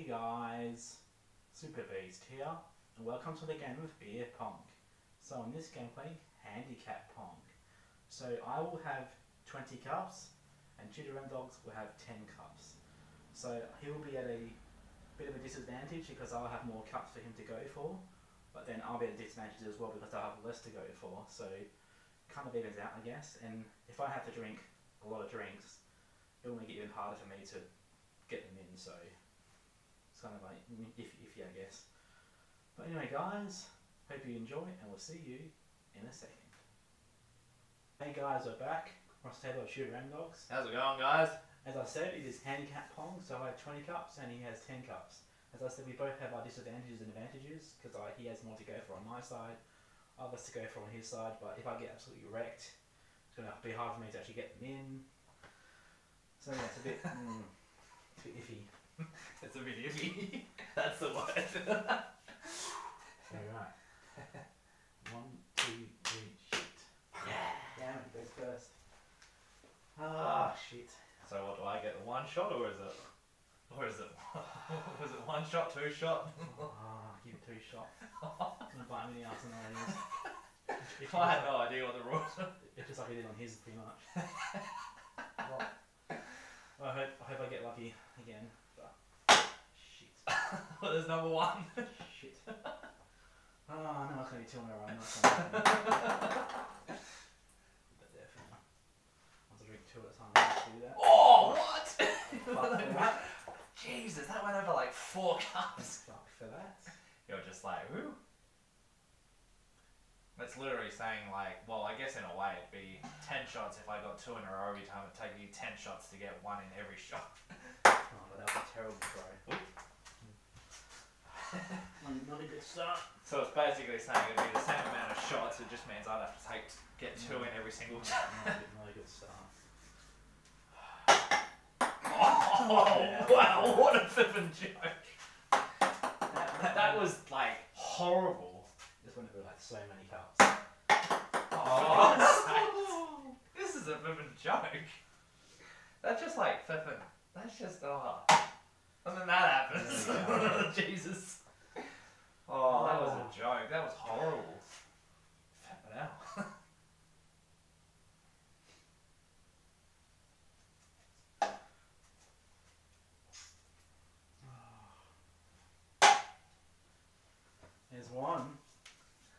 Hey guys, Super Beast here, and welcome to the game of beer pong. So in this gameplay, handicap pong. So I will have 20 cups, and Shooter M Dawgs will have 10 cups. So he will be at a bit of a disadvantage because I'll have more cups for him to go for, but then I'll be at a disadvantage as well because I'll have less to go for. So kind of evens out, I guess. And if I have to drink a lot of drinks, it will make it even harder for me to get them in. So it's kind of like if iffy, I guess. But anyway, guys, hope you enjoy, and we'll see you in a second. Hey guys, we're back. Ross Taylor of Shooter Dawgs. How's it going, guys? As I said, it is handicap pong, so I have 20 cups and he has 10 cups. As I said, we both have our disadvantages and advantages because he has more to go for on my side, I have less to go for on his side. But if I get absolutely wrecked, it's going to be hard for me to actually get them in. So yeah, it's a bit, mm, it's a bit iffy. It's a bit iffy. That's the word. So right, one, two, three, shoot. yeah. Damn it, goes first. Ah, shit. So what do I get? The one shot, or is it, or is it, was it one shot, two shot? Ah, give it two shots. I'm gonna bite in the arse and all it is. It's I had no idea what the rules. were. It's just like I did on his, pretty much. well, I hope I hope I get lucky again. Well, there's number one. shit. Oh no, it's gonna be two in a row. I'm not gonna but definitely. Once I drink two at a time, I can do that. Oh, what? That. Jesus, that went over like four cups. Fuck for that. You're just like, whoo. That's literally saying like, well, I guess in a way it'd be ten shots if I got two in a row every time. It'd take you ten shots to get one in every shot. Oh, but that was a terrible throw. not, not a good start. So it's basically saying it'd be the same amount of shots. It just means I'd have to take get two mm. in every single time. Not, not a good start. Oh wow! What a flippin' joke. That, That was like horrible. This went over like so many cups. Oh, this is a flippin' joke. That's just like flippin'. That's just oh. And then that happens. You. Jesus. Oh, that was a joke. That was horrible. Flippin' hell. There's one.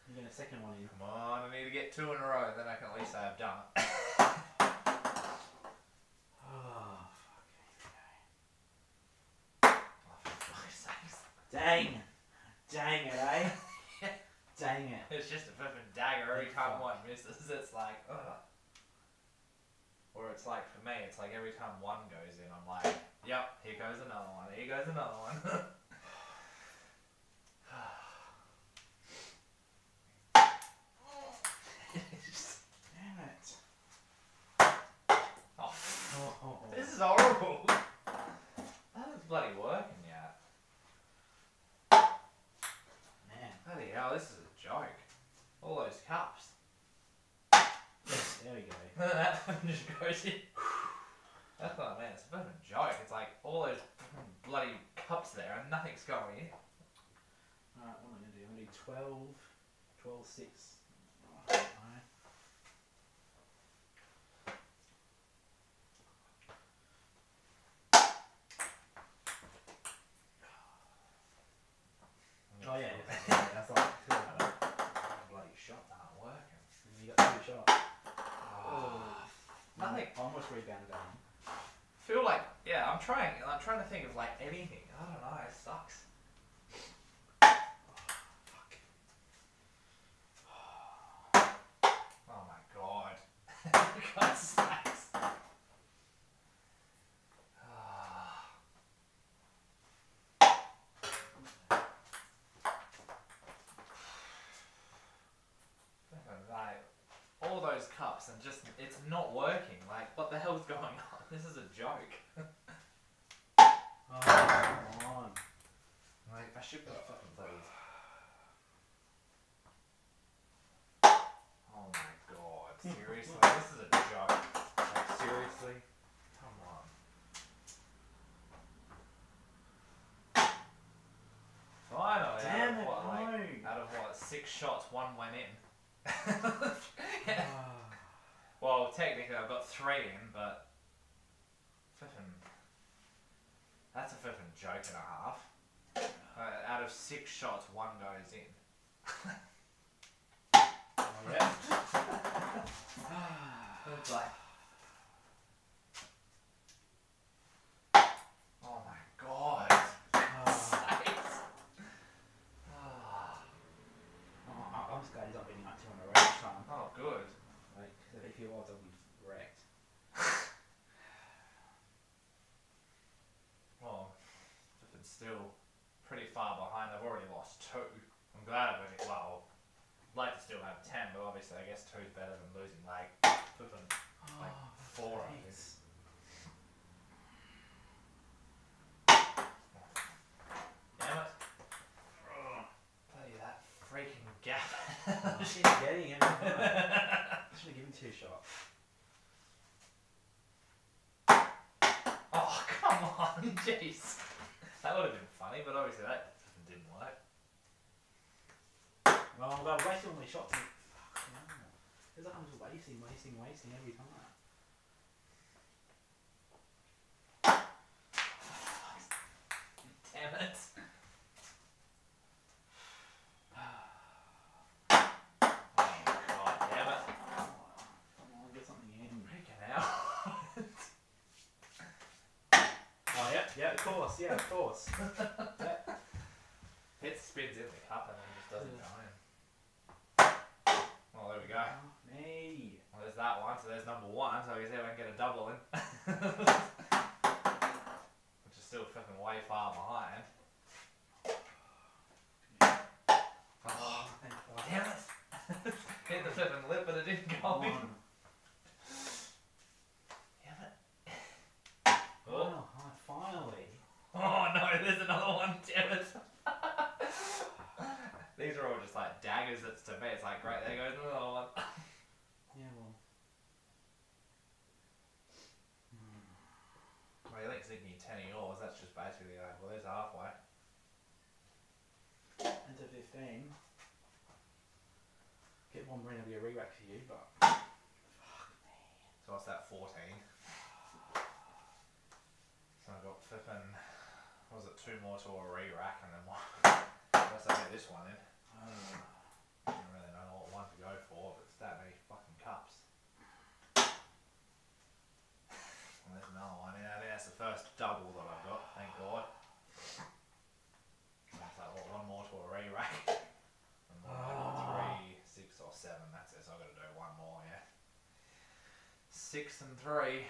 You get a second one in. Come on, I need to get two in a row. Then I can at least say I've done it. Oh, Oh, for fuck's sakes. Dang. Dang it, eh? Dang it. It's just a flippin' dagger every time one misses. It's like, ugh. Or it's like for me, it's like every time one goes in, I'm like, yep, here goes another one. Here goes another one. Damn it. oh, Oh, oh, oh. this is horrible. That is bloody working yet. Man. Bloody hell, this is a joke. All those cups. There we go. that one just goes in. That's I mean. It's a bit of a joke. It's like all those bloody cups there and nothing's going in. Alright, what am I going to do? I'm going to do 12, 12, 6. Alright. Oh yeah, yeah, yeah, that's like, feel like that. bloody shots aren't working. You got two shots. Oh. Rebounded down. feel like yeah, I'm trying. I'm trying to think of like anything. I don't know. It sucks. All those cups and just it's not seriously? This is a joke. Like, seriously? Come on. Finally, Damn out of it, what, like, out of what, six shots, one went in. yeah. Well, technically I've got three in, but flipping, that's a flipping joke and a half. Uh, out of six shots, one goes in. Oh, yeah. It's like, oh my god. Oh, I- I'm glad he's not beating like two in a row time. oh, good. Like, if he was, I'd be wrecked. Well, flipping still pretty far behind. I've already lost two. I'm glad I've only, well, like to still have ten, but obviously I guess two's better than losing like flipping oh, like Oh, four of thanks. Damn it. Bloody that freaking gap. She's getting him. I should have given two shots. oh, come on, jeez. That would have been funny, but obviously that didn't work. Well, they're wasting all my shots. And, fuck, no. It's like I'm just wasting, wasting, wasting every time. Damn it. Oh, God damn it. Come on, get something in. Freaking out. Oh, yeah, yeah, of course, yeah, of course. It spins in the cup and then just doesn't go in. Well, there we go. Oh, me. Well, there's that one, so there's number one, so he's ever get a double in. Which is still flipping way far behind. Oh, thank God. Damn it! Hit the flipping lip, but it didn't Come go in. on. Damn it. Oh. Oh, oh, finally. oh no, there's another one, damn it. These are all just like daggers, that's to me, it's like, great, there goes another one. Yeah, well. Hmm. Well, you think thinking 10 of yours, that's just basically like, well, there's halfway. Into 15. Get one ring, it'll be a re-rack for you, but. So what's that, 14? So I've got flipping, what was it, two more to a re-rack and then one. Unless I get this one in. I don't really know what one to go for, but it's that many fucking cups. And there's another one. Yeah, I think that's the first double that I've got, thank God. It's like, what, one more to a re-rack? And what, Ah. Three, six or seven, that's it, so I've got to do one more, yeah. Six and three.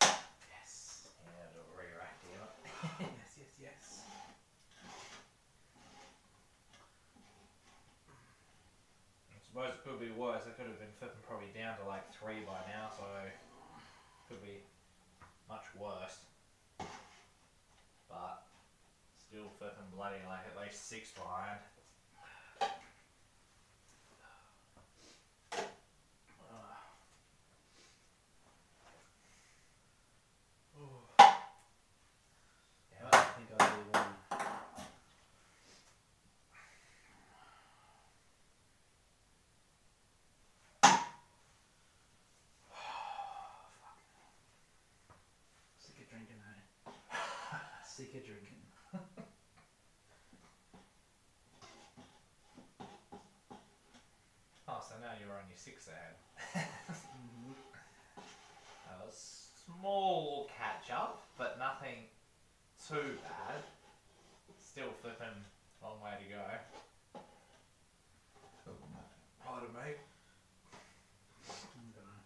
yes. Yeah, do a re-rack here. yes, yes, yes. I suppose it could be worse. It could have been flipping probably down to like three by now, so could be much worse. But still flipping bloody like at least six behind. Uh, Yeah, I think I'll do one. Sick of drinking, hey? Sick of drinking. Oh, so now you're only six. Mm-hmm. A small catch up, but nothing too bad. Still flipping long way to go. Pardon me. I'm gonna.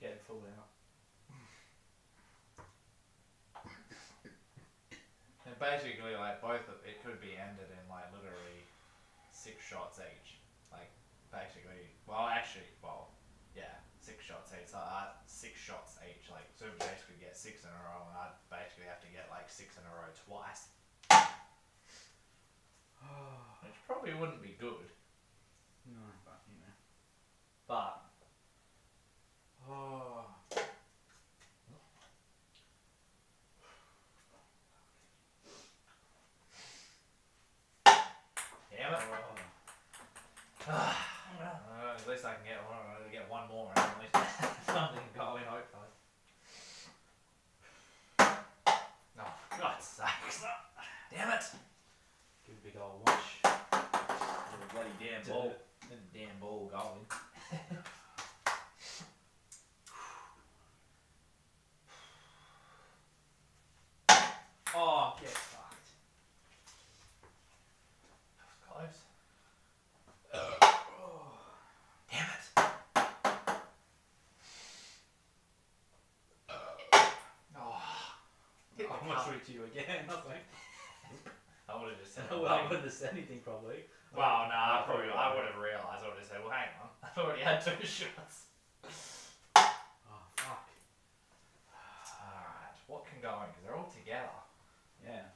Getting full now. And basically, like both of it could be ended in like literally six shots each. Like basically, well, actually, well, yeah, six shots each. So uh, six shots each. Like so, basically get six in a row, and I'd basically have to get like six in a row twice. which probably wouldn't be good, no, but you know. but oh, damn it! Uh, at least I can get one. I get one more. and At least something going. Hopefully. Oh, God's sakes! Damn it! Give a big old wash. The bloody damn Did ball. it. The damn ball going. oh, Get fucked. close. Damn it! Oh, hit the I almost cup. threw to you again. I was like, I would have just said. well, I wouldn't have said anything probably. Well, no, I I probably I would. have realised. I would have said, "Well, hang on, I've already had two shots." Oh fuck. Alright, what can go in? Because they're all together. Yeah.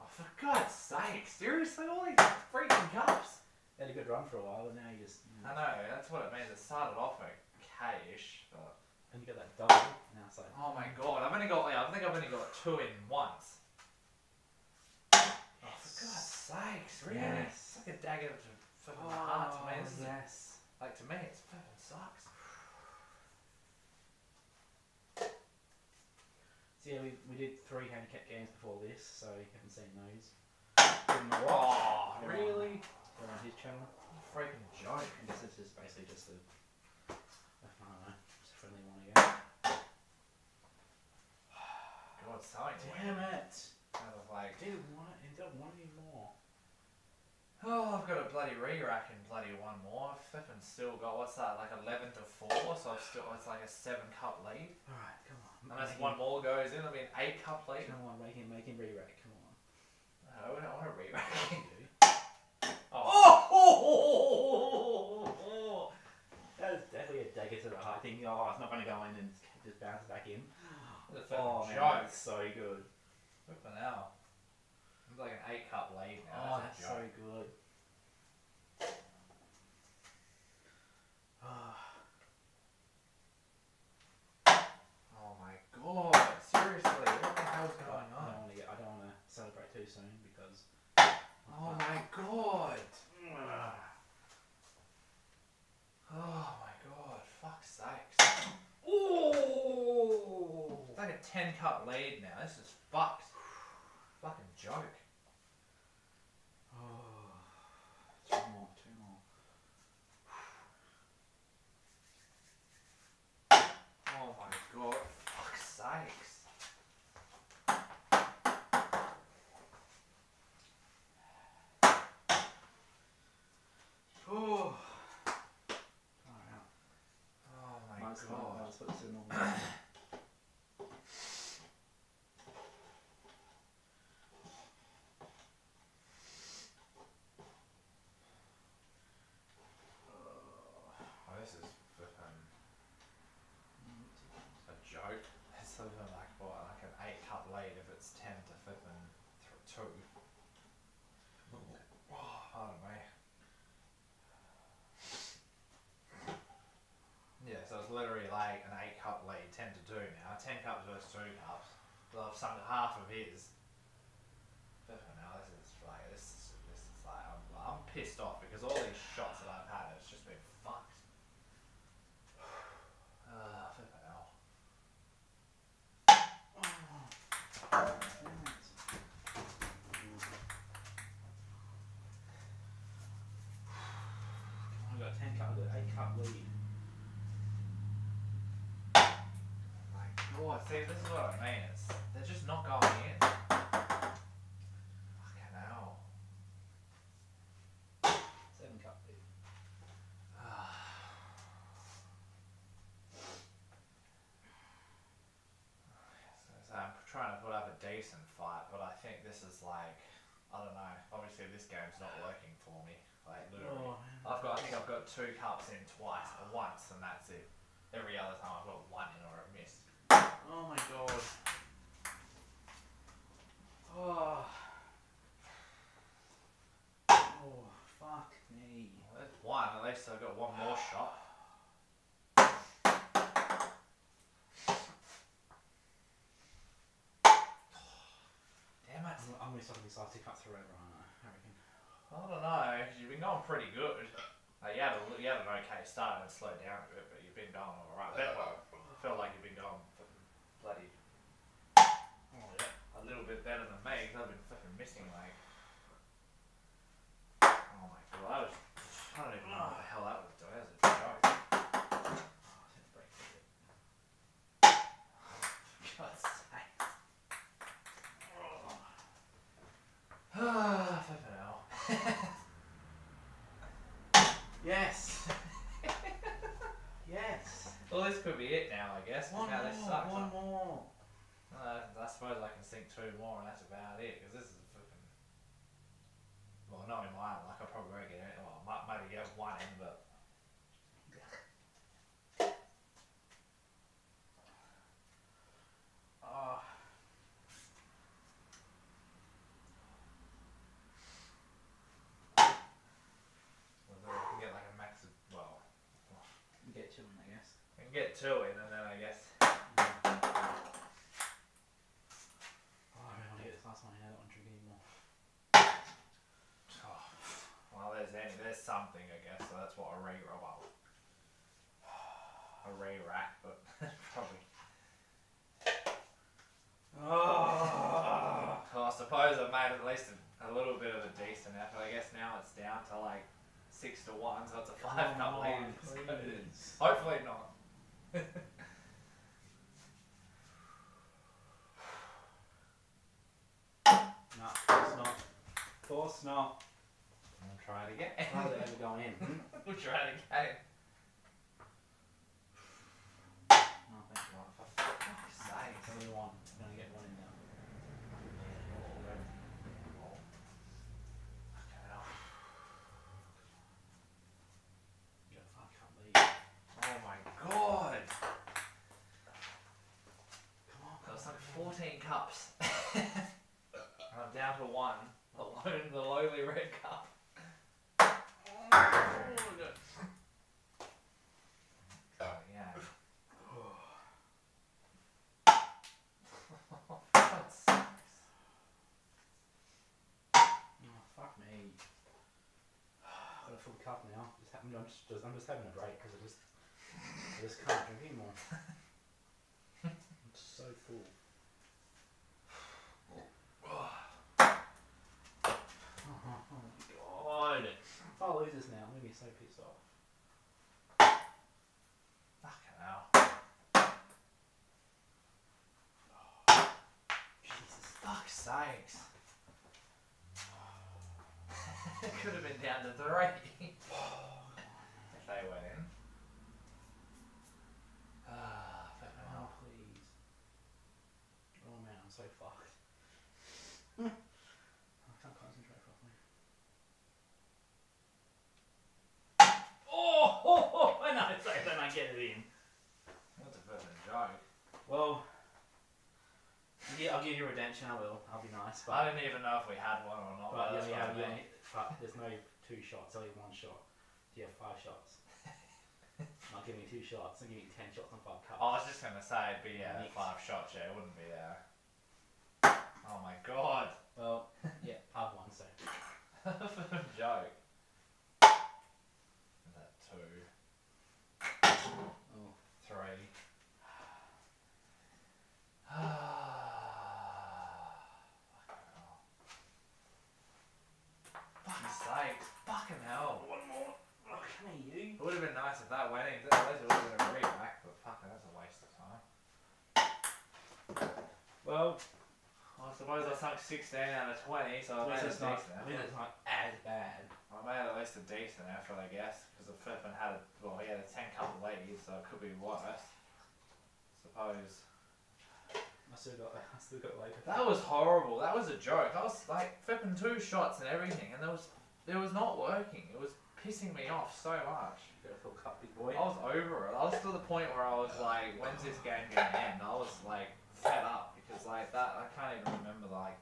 Oh, for God's sake! Seriously, all these freaking cups. They Had a good run for a while, and now you just. You I know, know, that's what it means. It started off okay-ish, but and you got that double. Oh my god, I've only got. Yeah, I think I've only got two in once. Oh, for God's sakes, really? Yes. It's like a dagger to fucking the heart to me. This is Oh, yes. like to me, it's fucking sucks. So yeah, we, we did three handicap games before this, so you haven't seen those. Give 'em a watch. Oh, They're on- really? They're on his channel. Freaking joke. I guess this is basically just a, I don't know, just a friendly one again. Something to Damn it! Kind of like, Didn't want it, don't want any more. oh, I've got a bloody re-rack and bloody one more. I've flipping still got, what's that, like 11 to 4, so I've still, it's like a 7 cup lead. Alright, come on. Unless one more goes in, it'll be an 8 cup lead. Come on, make him, make him re-rack, come on. No, I don't want to re-rack. You do. Oh! Oh! That is definitely a dagger to the heart thinking, oh, it's not going to go in and just bounce back in. What a Oh, fucking man, joke. that's so good. Flipping hell. It's like an 8 cup lead now. Oh, that's that's a so joke. good. Ah, Oh my god, seriously, what the hell's but going I on? don't want to get. I don't want to celebrate too soon because. Oh my god! Oh my god, fuck's sakes. Oh! It's like a 10 cup lead now, this is fucked. Fucking joke. Oh, two more, two more. Oh my god, fuck's sakes. Oh, Alright, oh my god. Put this in normal. Oh, this is flipping a joke. It's flipping like what, like an 8 if it's 10 to flipping th- 2. Oh, pardon me. Yeah, so it's literally like an 8 cup lead, 10 to 2 now. 10 cups versus 2 cups. Well, I've sunk half of his. Flipping now, this is like, this is, this is like, I'm, I'm pissed off because all these shots that I've had, it's just been fucked. Ah, flipping hell. I've got a 10 cup, I've got an 8 cup lead. My god, see, this is what I mean. It's, they're just not going in. Fucking hell. 7 cup lead. So, so I'm trying to put up a decent fight, but I think this is like, I don't know. Obviously, this game's not working for me. Like literally, Oh. I've got I think I've got two cups in twice, once, and that's it. Every other time I've got one in or a miss. Oh my god. Oh. Oh, fuck me. That's one, at least I've got one more shot. Damn it. I'm, going to stop this last cut through over, I reckon. I don't know, because you've been going pretty good. Like, you, had a, you had an okay start and slowed down a bit, but you've been going alright. That uh, one felt like bit better than me because I've been fucking missing like. Oh my god! I, was, I don't even know what the hell that was doing. That's a joke. Oh, I said break it. God's sake. Ah, hell. Yes. yes. Well, this could be it now, I guess. One more. this sucks. One more. Uh, I suppose I can sink two more, and that's about it. Because this is a fucking. Well, not in my like I probably won't get it. Well, I might maybe get one in, but Oh. well, we can get like a max of well, You get two, I guess. we can get two in, and then I guess. Oh, I really want to get this last one in. I don't want to drink anymore. Oh, well, there's any, there's something I guess. So that's what a re well, a re rack, but probably. Oh. Well, I suppose I made at least a, a little bit of a decent effort. I guess now it's down to like six to one, so it's a five cup lead. Hopefully not. No, it's not. Of course not. I'll try it again. How are they ever going in? Hmm? we'll try it again. Oh, thank you. For fuck's sake. It's only one. I'm gonna get one in now. Fucking hell. You got a five cup lead. Oh my god! Come on. That was like 14 cups. And I'm down to one. The, lone, the lowly red cup. Oh, yeah. God's sakes. Oh, fuck me. Got cup now. Just having, I'm just, just I'm just having a break because I just I just can't drink anymore. I'm so full. Oh, oh my god. If I lose this now, I'm gonna be so pissed off. Fucking hell. Jesus. Fuck's sakes. it could have been down to three. if they went in. Ah, flipping Oh, hell. please. Oh man, I'm so fucked. I can't concentrate properly. Oh, oh, oh, I know, it's like then I get it in. That's a flipping joke. Well, yeah, Give redemption. I will. I'll be nice, But I didn't even know if we had one or not. but But you that's only what I have meant. yeah, but there's no two shots. Only one shot. Do you have five shots. Not giving you two shots. I'm giving you ten shots on five cups. I was just gonna say it'd be yeah, five shots. Yeah, it wouldn't be there. Oh my god. Well, yeah, I've won. So joke. 12. I suppose I sunk 16 out of 20, so I made, it's not, I made it not as bad. I made at least a decent effort, I guess, because the flipping had a, well, he had a 10 couple leads, so it could be worse. I suppose. I still got, I still got later. That was horrible. That was a joke. I was like flipping two shots and everything, and there was, there was not working. It was pissing me off so much. Beautiful cup, big boy. I was over it. I was to the point where I was like, when's this game gonna end? I was like fed up like that I can't even remember like.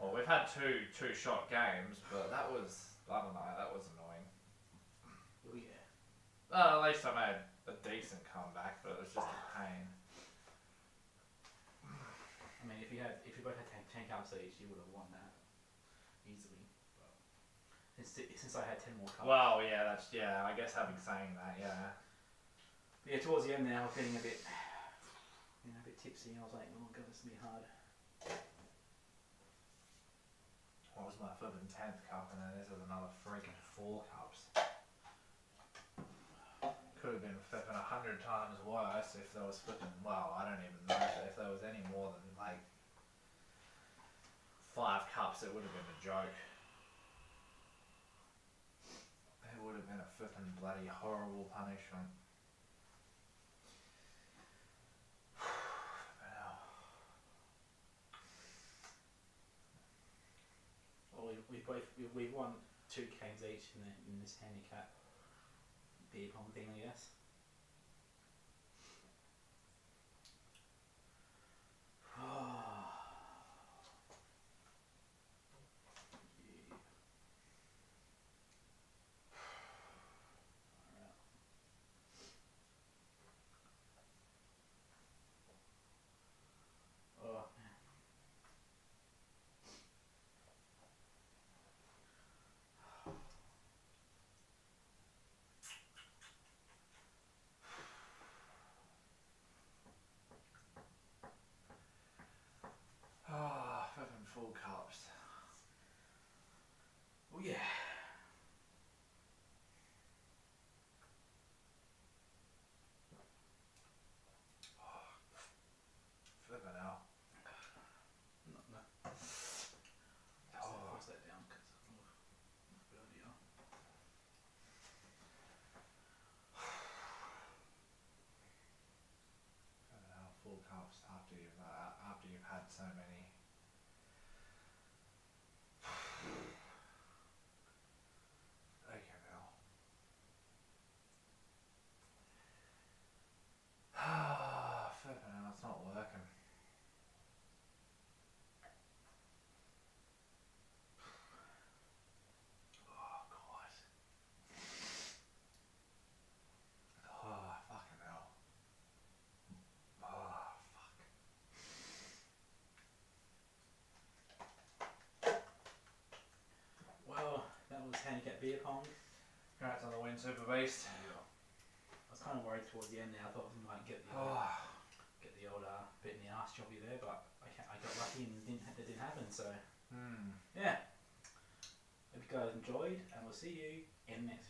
Well, we've had two two shot games, but that was I don't know. That was annoying. Oh yeah. Well, at least I made a decent comeback, but it was just a pain. I mean, if you had, if you both had ten, 10 cups each, you would have won that easily. But since, since I had ten more cups. Well, yeah, that's yeah. I guess having saying that, yeah. But yeah, towards the end there, I was feeling a bit, tipsy. I was like, oh god, this is gonna be hard. What was my flipping tenth cup, and then this is another freaking four cups. Could have been flipping a hundred times worse if there was flipping. Well, I don't even know if, if there was any more than like five cups. It would have been a joke. It would have been a flipping bloody horrible punishment. Well, we both we, we won two games each in, the, in this handicap beer pong thing, I guess. Yeah. Alright. Oh man. Ah, flipping full cups. Oh yeah. Flipping out. No, no. Oh. Force that down because bloody hell. Flipping out full cups after you've uh, after you've had so many. Okay, now. Ah, flipping out, it's not working. Oh, God. Oh, fucking hell. Oh, fuck. Well, that was handicap beer pong. Congrats on the win, Super Beast. I was kind of worried towards the end there. I thought we might get the Oh, get the old uh, bit in the arse jobby there, but I, I got lucky and didn't that didn't happen. So hmm. yeah. Hope you guys enjoyed, and we'll see you in the next video. See ya.